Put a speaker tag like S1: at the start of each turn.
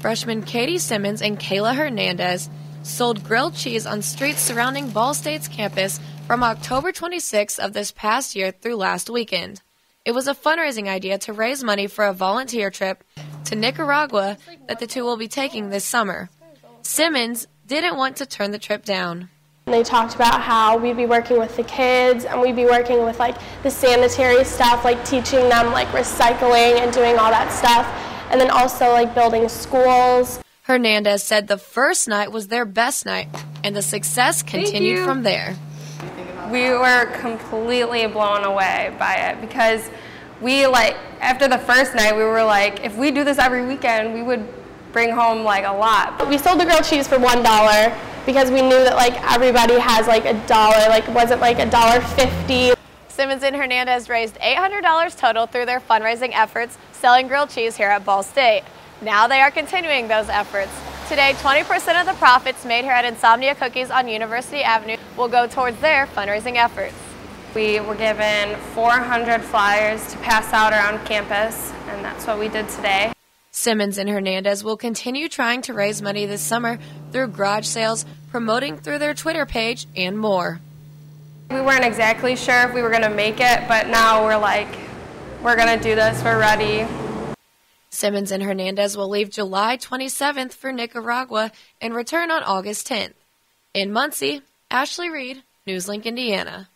S1: Freshman Katie Simmons and Kayla Hernandez sold grilled cheese on streets surrounding Ball State's campus from October 26th of this past year through last weekend. It was a fundraising idea to raise money for a volunteer trip to Nicaragua that the two will be taking this summer. Simmons didn't want to turn the trip down.
S2: They talked about how we'd be working with the kids and we'd be working with like the sanitary stuff, like teaching them like recycling and doing all that stuff, and then also like building schools.
S1: Hernandez said the first night was their best night, and the success continued from there.
S3: We were completely blown away by it because we like after the first night we were like if we do this every weekend we would bring home like a lot.
S2: We sold the grilled cheese for one dollar because we knew that like everybody has like a dollar, like was it like a dollar fifty?
S4: Simmons and Hernandez raised $800 total through their fundraising efforts selling grilled cheese here at Ball State. Now they are continuing those efforts. Today, 20% of the profits made here at Insomnia Cookies on University Avenue will go towards their fundraising efforts.
S3: We were given 400 flyers to pass out around campus, and that's what we did today.
S1: Simmons and Hernandez will continue trying to raise money this summer through garage sales, promoting through their Twitter page, and more.
S3: We weren't exactly sure if we were going to make it, but now we're like, we're going to do this, we're ready.
S1: Simmons and Hernandez will leave July 27th for Nicaragua and return on August 10th. In Muncie, Ashley Reed, Newslink, Indiana.